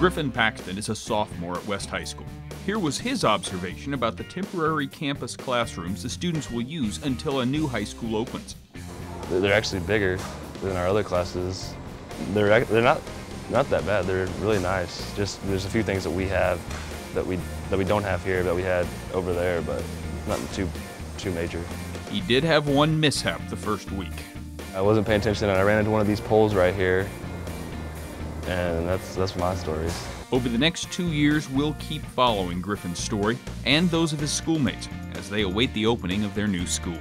Griffin Paxton is a sophomore at West High School. Here was his observation about the temporary campus classrooms the students will use until a new high school opens. They're actually bigger than our other classes. They're, they're not, not that bad. They're really nice. Just there's a few things that we have that we, that we don't have here that we had over there, but nothing too, too major. He did have one mishap the first week. I wasn't paying attention and I ran into one of these poles right here. And that's, that's my stories. Over the next two years, we'll keep following Griffin's story and those of his schoolmates as they await the opening of their new school.